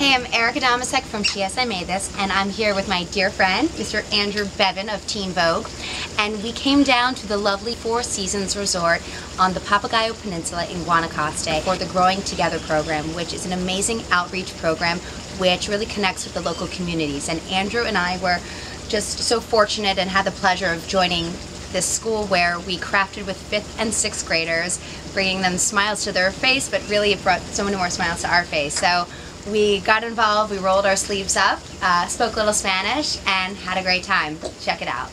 Hey, I'm Erica Domesek from P.S. I Made This, and I'm here with my dear friend, Mr. Andrew Bevan of Teen Vogue. And we came down to the lovely Four Seasons Resort on the Papagayo Peninsula in Guanacaste for the Growing Together program, which is an amazing outreach program which really connects with the local communities. And Andrew and I were just so fortunate and had the pleasure of joining this school where we crafted with fifth and sixth graders, bringing them smiles to their face, but really it brought so many more smiles to our face. So we got involved, we rolled our sleeves up, uh, spoke a little Spanish, and had a great time. Check it out.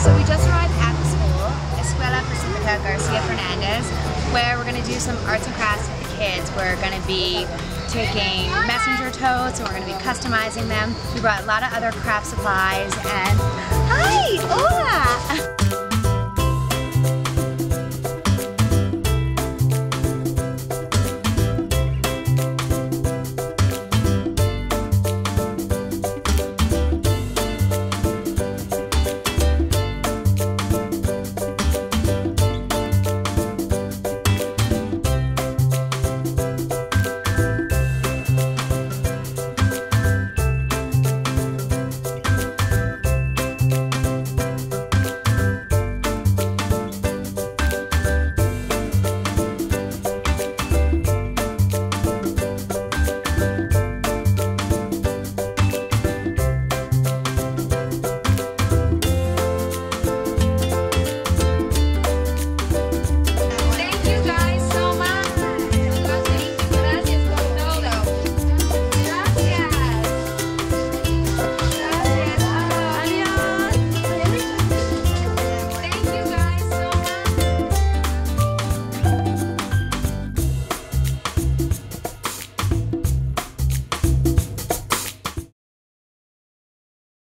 So we just arrived at the school, Escuela Pacifica Garcia Fernandez, where we're going to do some arts and crafts with the kids. We're going to be taking messenger totes and we're going to be customizing them. We brought a lot of other craft supplies and... Hi! Hola!